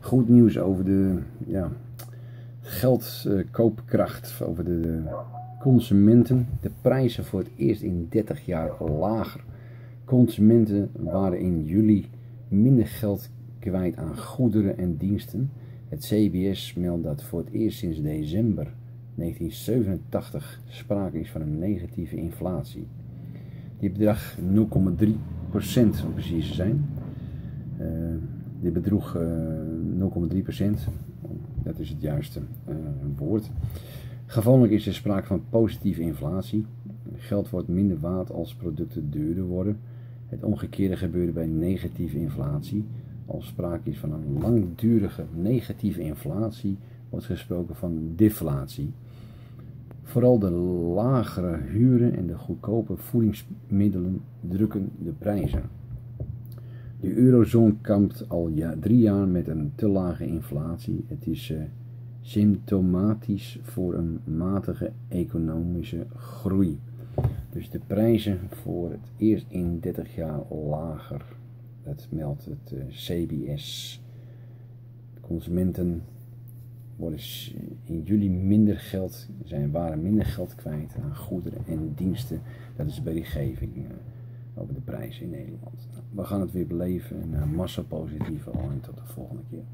Goed nieuws over de ja, geldkoopkracht, over de consumenten. De prijzen voor het eerst in 30 jaar lager. Consumenten waren in juli minder geld kwijt aan goederen en diensten. Het CBS meldt dat voor het eerst sinds december 1987 sprake is van een negatieve inflatie. Die bedrag 0,3% om precies te zijn. Dit bedroeg uh, 0,3%, dat is het juiste uh, woord. Gewoonlijk is er sprake van positieve inflatie. Geld wordt minder waard als producten duurder worden. Het omgekeerde gebeurde bij negatieve inflatie. Als sprake is van een langdurige negatieve inflatie, wordt gesproken van deflatie. Vooral de lagere huren en de goedkope voedingsmiddelen drukken de prijzen. De eurozone kampt al ja, drie jaar met een te lage inflatie. Het is uh, symptomatisch voor een matige economische groei. Dus de prijzen voor het eerst in 30 jaar lager. Dat meldt het uh, CBS. Consumenten worden in juli minder geld, zijn waren minder geld kwijt aan goederen en diensten. Dat is berichtgeving over de prijzen in Nederland. Nou, we gaan het weer beleven en uh, massa positieve en tot de volgende keer.